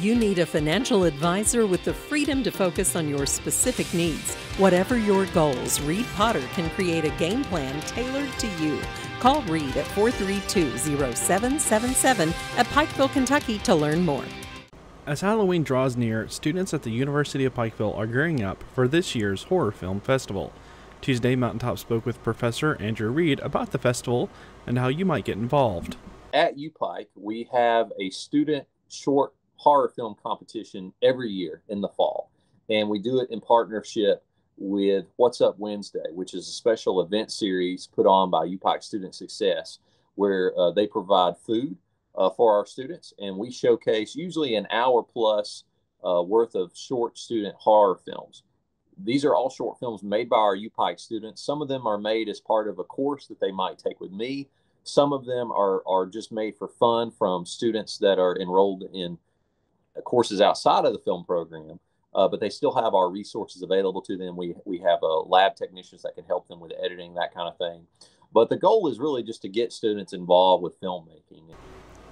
You need a financial advisor with the freedom to focus on your specific needs. Whatever your goals, Reed Potter can create a game plan tailored to you. Call Reed at 432 0777 at Pikeville, Kentucky to learn more. As Halloween draws near, students at the University of Pikeville are gearing up for this year's Horror Film Festival. Tuesday, Mountaintop spoke with Professor Andrew Reed about the festival and how you might get involved. At UPike, we have a student short horror film competition every year in the fall, and we do it in partnership with What's Up Wednesday, which is a special event series put on by UPike Student Success, where uh, they provide food uh, for our students, and we showcase usually an hour plus uh, worth of short student horror films. These are all short films made by our UPike students. Some of them are made as part of a course that they might take with me. Some of them are, are just made for fun from students that are enrolled in courses outside of the film program. Uh, but they still have our resources available to them. We, we have uh, lab technicians that can help them with editing, that kind of thing. But the goal is really just to get students involved with filmmaking.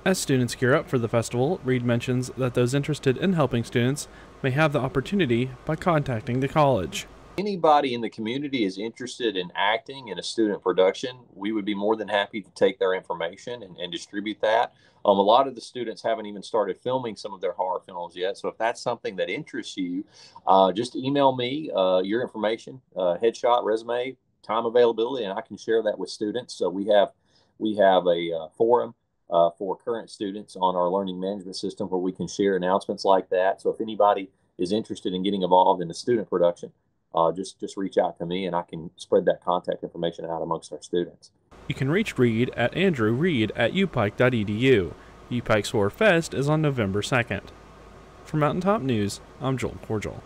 As students gear up for the festival, Reed mentions that those interested in helping students may have the opportunity by contacting the college. Anybody in the community is interested in acting in a student production, we would be more than happy to take their information and, and distribute that. Um, a lot of the students haven't even started filming some of their horror films yet. So if that's something that interests you, uh, just email me uh, your information, uh, headshot, resume, time availability, and I can share that with students. So we have we have a uh, forum uh, for current students on our learning management system where we can share announcements like that. So if anybody is interested in getting involved in the student production, uh, just just reach out to me and I can spread that contact information out amongst our students. You can reach Reed at Andrew Reed at upike.edu. UPike's Horror Fest is on November 2nd. For Mountaintop News, I'm Joel Cordial.